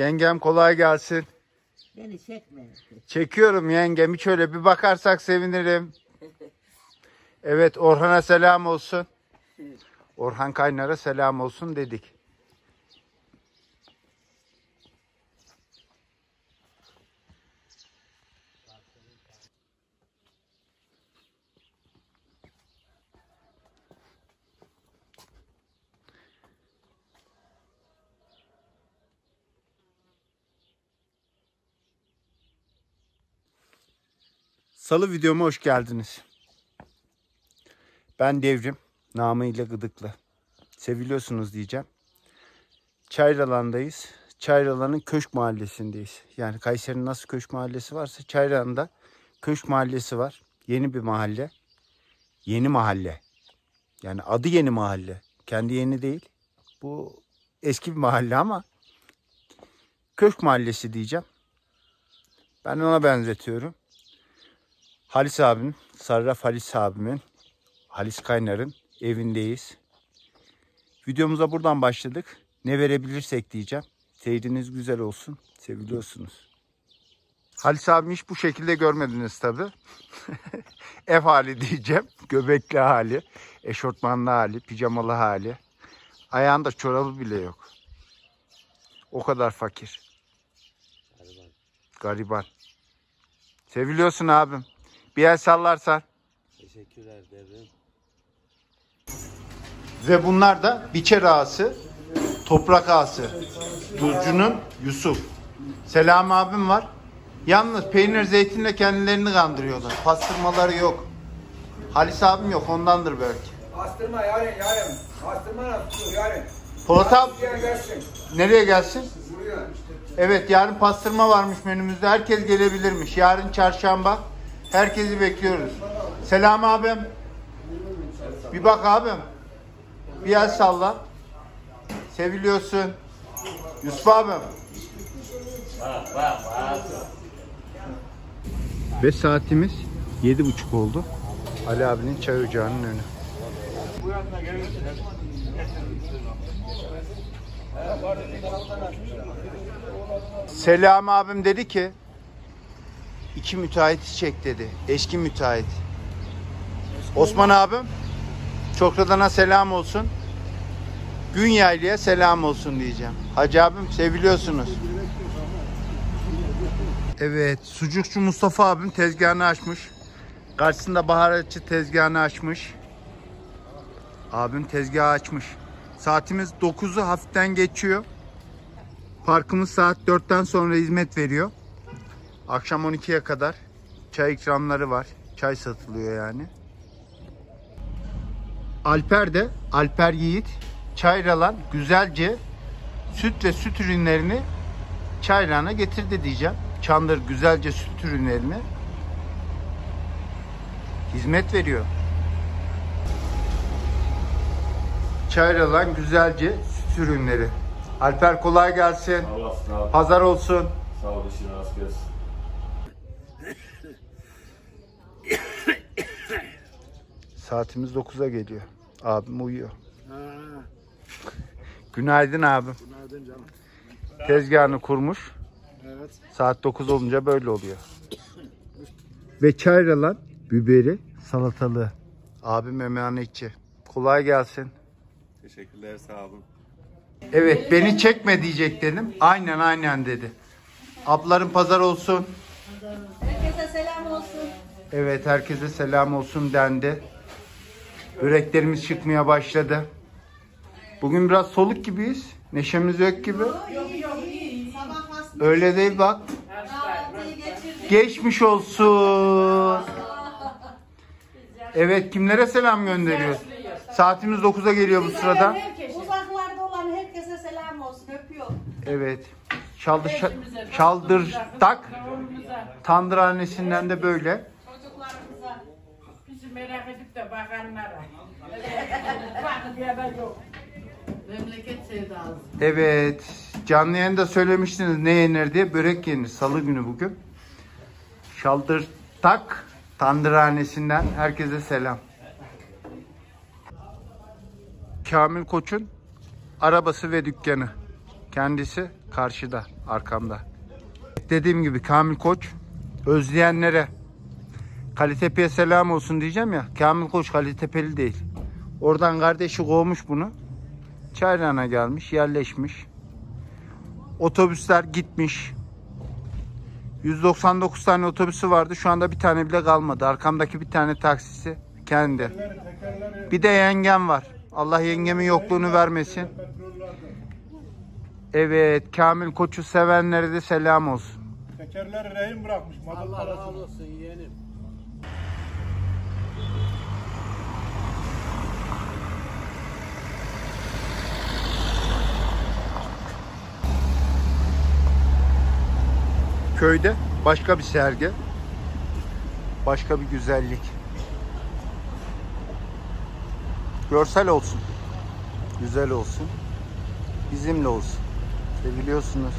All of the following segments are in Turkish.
Yengem kolay gelsin. Beni çekme. Çekiyorum yengem. Hiç öyle bir bakarsak sevinirim. Evet Orhan'a selam olsun. Orhan Kaynar'a selam olsun dedik. Salı videoma hoş geldiniz. Ben Devrim, namıyla Gıdıklı. Seviliyorsunuz diyeceğim. Çayralan'dayız. Çayralan'ın Köşk Mahallesi'ndeyiz. Yani Kayseri'nin nasıl Köşk Mahallesi varsa Çayralan'da Köşk Mahallesi var. Yeni bir mahalle. Yeni mahalle. Yani adı yeni mahalle. Kendi yeni değil. Bu eski bir mahalle ama Köşk Mahallesi diyeceğim. Ben ona benzetiyorum. Halis abim, Sarraf Halis abimin, Halis Kaynar'ın evindeyiz. Videomuza buradan başladık. Ne verebilirsek diyeceğim. Seyriniz güzel olsun. Seviliyorsunuz. Halis abimi hiç bu şekilde görmediniz tabi. Ev hali diyeceğim. Göbekli hali, eşortmanlı hali, pijamalı hali. Ayağında çorabı bile yok. O kadar fakir. Gariban. Seviliyorsun abim. Bir el sallarsan. Teşekkürler devrim. Ve bunlar da biçer ağası, toprak ağası. Duzcu'nun Yusuf. Selam abim var. Yalnız peynir zeytinle kendilerini kandırıyorlar. Pastırmaları yok. Halis abim yok ondandır belki. Bastırma yarın yarın. Bastırma nasıl yarın? Polat abi gelsin. nereye gelsin? Buraya. Evet yarın pastırma varmış menümüzde. Herkes gelebilirmiş. Yarın çarşamba. Herkesi bekliyoruz. Selam abim. Bir bak abim. Bir el salla. Seviliyorsun. Yusuf abim. Ve saatimiz yedi buçuk oldu. Ali abinin çay ocağının önü. Selam abim dedi ki iki müteahhiti çek dedi. Eski müteahhit. Osman abim Çokradan'a selam olsun. Günyaylı'ya selam olsun diyeceğim. Hacı abim seviliyorsunuz. Evet sucukçu Mustafa abim tezgahını açmış. Karşısında baharatçı tezgahını açmış. Abim tezgahı açmış. Saatimiz 9'u hafiften geçiyor. Parkımız saat 4'ten sonra hizmet veriyor. Akşam 12'ye kadar çay ikramları var. Çay satılıyor yani. Alper de, Alper Yiğit, Çayralan güzelce süt ve süt ürünlerini Çayran'a getirdi diyeceğim. Çandır güzelce süt ürünlerini hizmet veriyor. Çayralan güzelce süt ürünleri. Alper kolay gelsin. Sağ olasın abi. Pazar olsun. Sağ ol işin rast gelsin. Saatimiz 9'a geliyor. Abim uyuyor. Günaydın abim. Günaydın canım. Tezgahını kurmuş. Evet. Saat 9 olunca böyle oluyor. Ve çayralan biberi salatalığı. Abim emanetçi. Kolay gelsin. Teşekkürler sağ olun. Evet beni çekme diyecek dedim. Aynen aynen dedi. Abların pazar olsun. Herkese selam olsun. Evet herkese selam olsun dendi. Böreklerimiz çıkmaya başladı. Bugün biraz soluk gibiyiz. Neşemiz yok gibi. Öyle değil bak. Geçmiş olsun. Evet kimlere selam gönderiyoruz? Saatimiz 9'a geliyor bu sırada. Uzaklarda olan herkese selam olsun. Öpüyorum. Evet. Çaldır, çaldırdak tandırhanesinden de böyle. Yok. Memleket. Evet. Canlı yayında söylemiştiniz ne yenir diye. Börek yenir. Salı günü bugün. Şaldırtak tandırhanesinden herkese selam. Kamil Koç'un arabası ve dükkanı. Kendisi karşıda, arkamda. Dediğim gibi Kamil Koç özleyenlere Kalitepe'ye selam olsun diyeceğim ya. Kamil Koç Kalitepe'li değil. Oradan kardeşi kovmuş bunu. Çayran'a gelmiş, yerleşmiş. Otobüsler gitmiş. 199 tane otobüsü vardı. Şu anda bir tane bile kalmadı. Arkamdaki bir tane taksisi kendi. Bir de yengem var. Allah yengemin yokluğunu vermesin. Evet, Kamil Koç'u sevenlere de selam olsun. Tekerleri rehin bırakmış. Mazot parası. olsun yeğenim. Köyde başka bir sergi. Başka bir güzellik. Görsel olsun. Güzel olsun. Bizimle olsun. Seviliyorsunuz.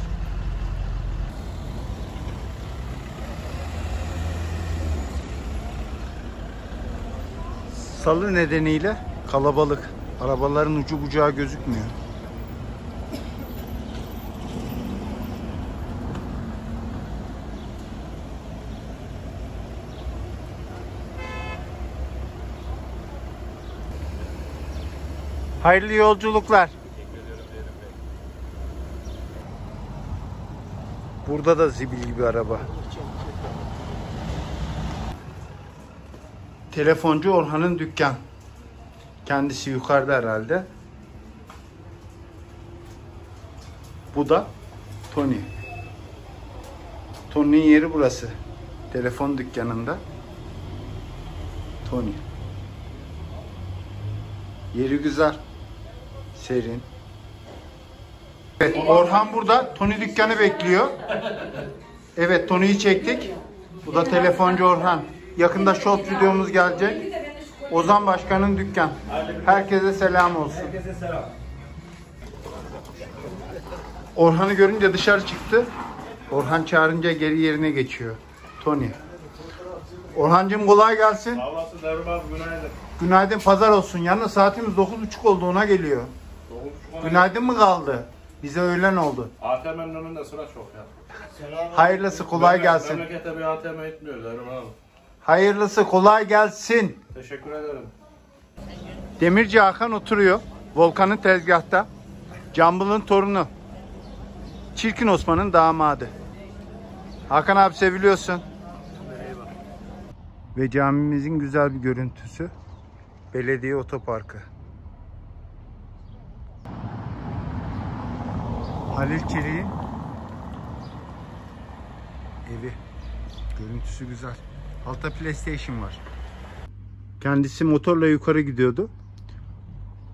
Salı nedeniyle kalabalık. Arabaların ucu bucağı gözükmüyor. Hayırlı yolculuklar. Burada da zibil gibi araba. Telefoncu Orhan'ın dükkan. Kendisi yukarıda herhalde. Bu da Tony. Tony'nin yeri burası. Telefon dükkanında. Tony. Yeri güzel. Serin. Evet, Orhan burada. Tony dükkanı bekliyor. Evet, Tony'yi çektik. Bu da telefoncu Orhan. Yakında short videomuz gelecek. Ozan Başkan'ın dükkan. Herkese selam olsun. Herkese selam. Orhan'ı görünce dışarı çıktı. Orhan çağırınca geri yerine geçiyor. Tony. Orhancığım kolay gelsin. Sağ olasın günaydın. Günaydın pazar olsun. Yalnız saatimiz 9.30 oldu ona geliyor. Günaydın mı kaldı? Bize öğlen oldu. ATM'nin önünde sıra çok ya. Hayırlısı kolay Memle- gelsin. Memlekete bir ATM etmiyor Devrim abi. Hayırlısı kolay gelsin. Teşekkür ederim. Demirci Hakan oturuyor. Volkan'ın tezgahta. Cambıl'ın torunu. Çirkin Osman'ın damadı. Hakan abi seviliyorsun. Ve camimizin güzel bir görüntüsü. Belediye otoparkı. Halil Çelik'in evi. Görüntüsü güzel. Altta PlayStation var. Kendisi motorla yukarı gidiyordu.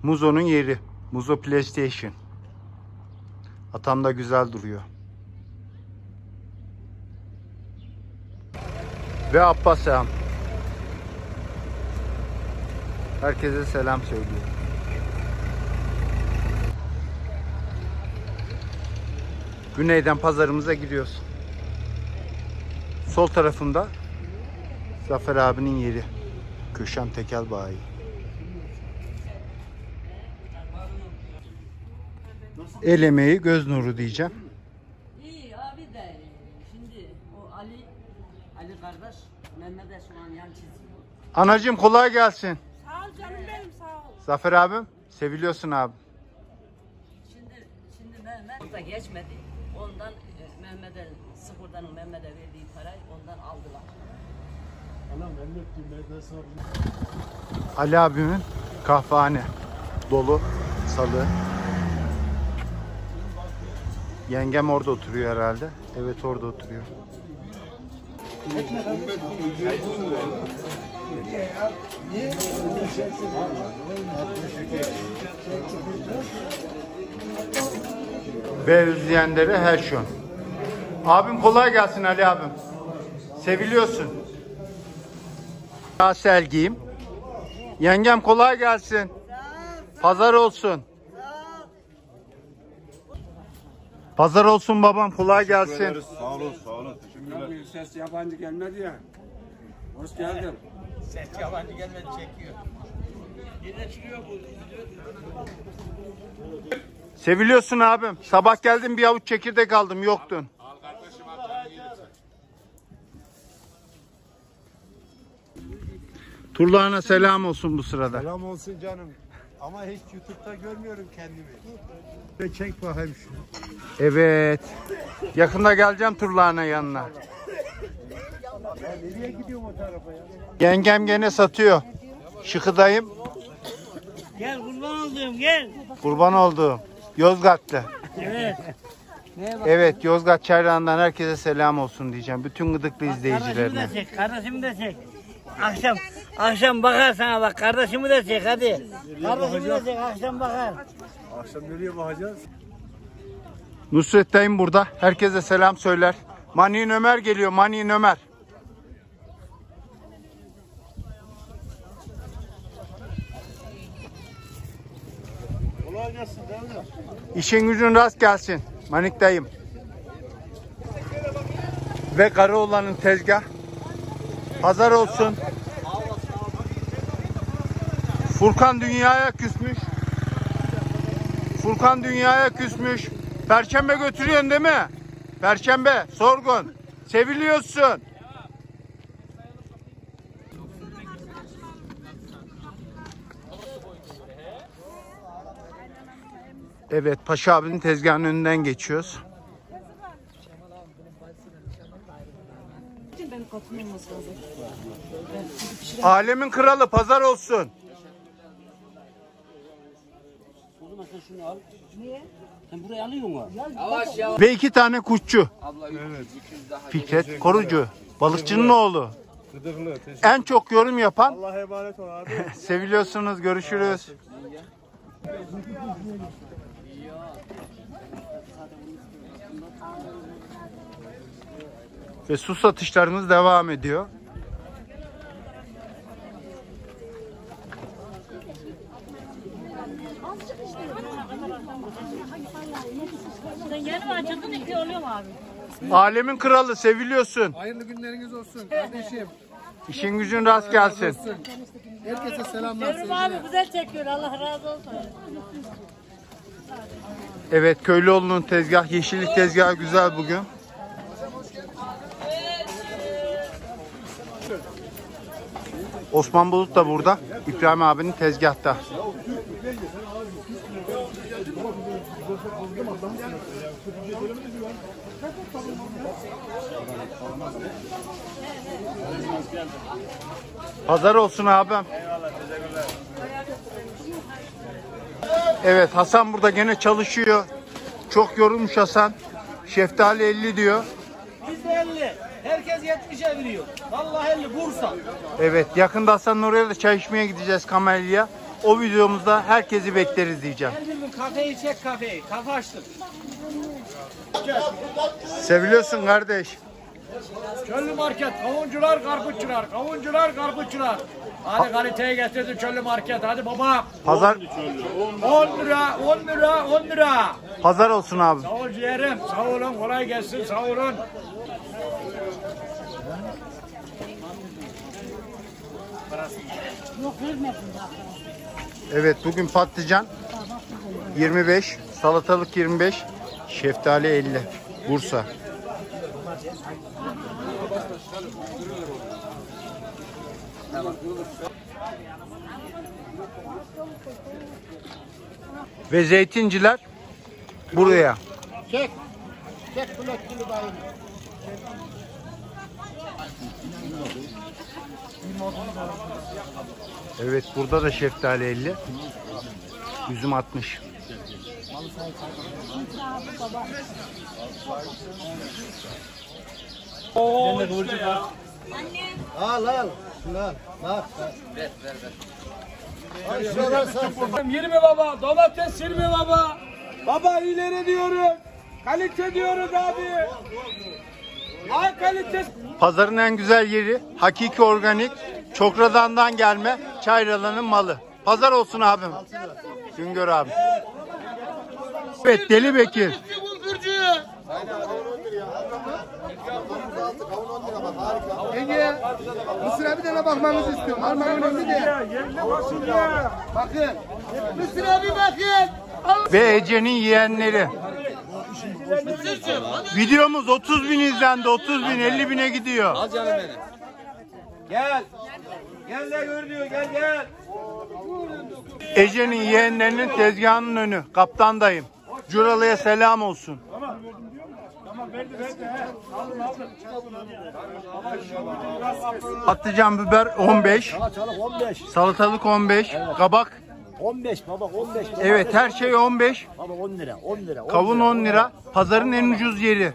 Muzo'nun yeri. Muzo PlayStation. Atam da güzel duruyor. Ve Abbas Ağam. Herkese selam söylüyor. Güneyden pazarımıza gidiyoruz. Sol tarafında Zafer abinin yeri. Köşem Tekel Bayi. El emeği göz nuru diyeceğim. İyi abi de şimdi o Ali Ali kardeş Mehmet'e şu an yan çiziyor. Anacığım kolay gelsin. Sağ ol canım benim sağ ol. Zafer abim seviliyorsun abi. Şimdi şimdi Mehmet burada geçmedi. Mehmet'e sıfırdan Mehmet'e verdiği parayı ondan aldılar. Ali abimin kahvehane dolu salı. Yengem orada oturuyor herhalde. Evet orada oturuyor. Ve özleyenlere her şu. Abim kolay gelsin Ali abim. Seviliyorsun. Asel giyim. Yengem kolay gelsin. Pazar olsun. Pazar olsun babam kolay gelsin. Sağ olun sağ olun. Teşekkürler. Ses yabancı gelmedi ya. Hoş geldin. Seviliyorsun abim. Sabah geldim bir avuç çekirdek aldım yoktun. Turluğana selam olsun bu sırada. Selam olsun canım. Ama hiç YouTube'da görmüyorum kendimi. Ve çek bakayım şunu. Evet. Yakında geleceğim Turluğana yanına. Nereye gidiyorum o tarafa ya? Yengem gene satıyor. Şıkıdayım. Gel kurban olduğum gel. Kurban olduğum. Yozgatlı. Evet. Evet Yozgat Çayrağı'ndan herkese selam olsun diyeceğim. Bütün gıdıklı Kardeşimi de izleyicilerine. çek, kardeşimi de çek. Akşam, akşam bakar sana bak, kardeşimi de çek hadi. Kardeşimi de çek, akşam bakar. Akşam nereye bakacağız? Nusret dayım burada. Herkese selam söyler. Mani'nin Ömer geliyor. Mani'nin Ömer. Kolay gelsin? İşin gücün rast gelsin. Manik dayım. Ve Karaoğlan'ın tezgah. Pazar olsun. Furkan dünyaya küsmüş. Furkan dünyaya küsmüş. Perşembe götürüyorsun değil mi? Perşembe, sorgun. Seviliyorsun. Evet, Paşa abinin tezgahının önünden geçiyoruz. Alemin kralı pazar olsun. Sen buraya alıyor mu? Ve iki tane kuşçu. Fikret Korucu. Balıkçının oğlu. Gıdıklı. En çok yorum yapan Allah'a emanet ol abi. seviliyorsunuz. Görüşürüz. Ve su satışlarımız devam ediyor. Yeni mi açıldın iki oluyor mu abi? Alemin kralı seviliyorsun. Hayırlı günleriniz olsun kardeşim. İşin gücün rast gelsin. Herkese selamlar. Kerim abi güzel çekiyor Allah razı olsun. Evet Köylüoğlu'nun tezgah, yeşillik tezgahı güzel bugün. Osman Bulut da burada. İbrahim abinin tezgahta. Pazar olsun abim. Evet Hasan burada gene çalışıyor. Çok yorulmuş Hasan. Şeftali 50 diyor. Biz de 50. Herkes 70'e veriyor. Vallahi 50 Bursa. Evet yakında Hasan'ın oraya da çay içmeye gideceğiz Kamelya. O videomuzda herkesi bekleriz diyeceğim. Gün kafeyi çek kafeyi. Kafa açtım. Seviliyorsun kardeş. Çöllü market. Kavuncular, karpuzcular. Kavuncular, karpuzcular. Hadi kaliteyi getirdim çöllü market. Hadi baba. Pazar 10 lira, 10 lira, 10 lira. pazar olsun abi. Sağ ol ciğerim. Sağ olun. Kolay gelsin. Sağ olun. Evet bugün patlıcan 25, salatalık 25, şeftali 50. Bursa. Ve zeytinciler buraya. Çek. Çek blok gibi dayım. Evet burada da şeftali 50. Üzüm 60. Al al. Şunu al. Bak. Ver ver ver. Ay şuradan sen. 20 baba. Domates 20 baba. Baba ileri diyoruz. Kalite diyoruz abi. Ay kalite. Pazarın en güzel yeri hakiki organik Çokradan'dan gelme Çayralı'nın malı. Pazar olsun abim. Güngör abi. Evet Deli Bekir. Ege. Mısır'a bir tane bakmanızı istiyorum. Alman önemli değil. Bakın. Mısır'a bir bakın. Ve Ece'nin yeğenleri. Videomuz 30 bin izlendi. 30 bin 50 bine gidiyor. Al canım beni. Gel. Gel de gör diyor gel gel. Ece'nin yeğenlerinin tezgahının önü. Kaptandayım. Curalı'ya selam olsun. Patlıcan biber 15, Salatalık 15. salatalık 15, kabak 15 baba 15. Baba. evet her şey 15, Baba 10 lira 10 lira. 10 kavun 10 lira, pazarın en ucuz yeri.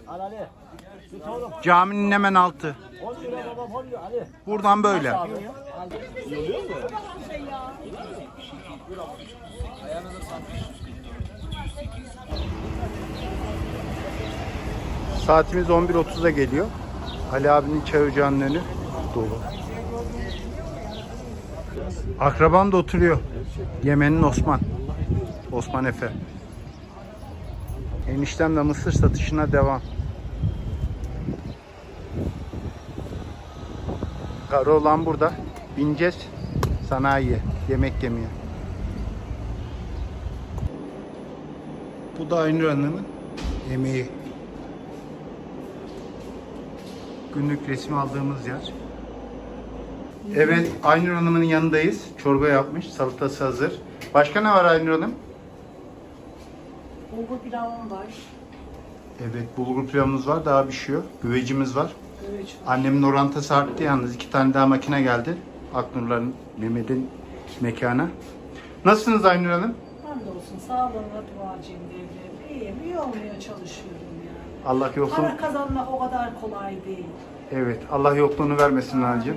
Caminin hemen altı. 10 lira baba 10 lira. Buradan böyle. Saatimiz 11.30'a geliyor. Ali abinin çay önü dolu. Akrabam da oturuyor. Yemen'in Osman. Osman Efe. Eniştem de mısır satışına devam. Karı olan burada. Bineceğiz sanayiye. Yemek yemeye. Bu da Aynur Hanım'ın emeği. Günlük resim aldığımız yer. Evet, Aynur Hanım'ın yanındayız. Çorba yapmış, salatası hazır. Başka ne var Aynur Hanım? Bulgur pilavım var. Evet, bulgur pilavımız var, daha pişiyor. Güvecimiz var. Güveç Annemin orantası arttı yalnız. iki tane daha makine geldi. Aknurların, Mehmet'in mekana. Nasılsınız Aynur Hanım? Hamdolsun sağlığına duacıyım devlet. İyiyim, iyi olmaya çalışıyorum. Allah yokluğunu, Para kazanmak o kadar kolay değil. evet, Allah yokluğunu vermesin Nancığım.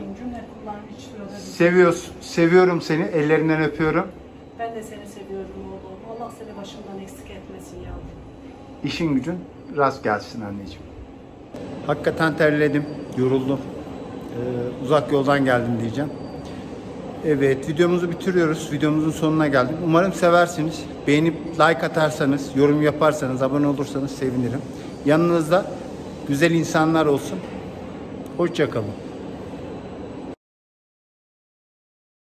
Seviyoruz, seviyorum seni. Ellerinden öpüyorum. Ben de seni seviyorum oğlum. Allah seni başımdan eksik etmesin yavrum. İşin gücün rast gelsin anneciğim. Hakikaten terledim, yoruldum. Ee, uzak yoldan geldim diyeceğim. Evet, videomuzu bitiriyoruz. Videomuzun sonuna geldik. Umarım seversiniz. Beğenip like atarsanız, yorum yaparsanız, abone olursanız sevinirim. Yanınızda güzel insanlar olsun. Hoşçakalın.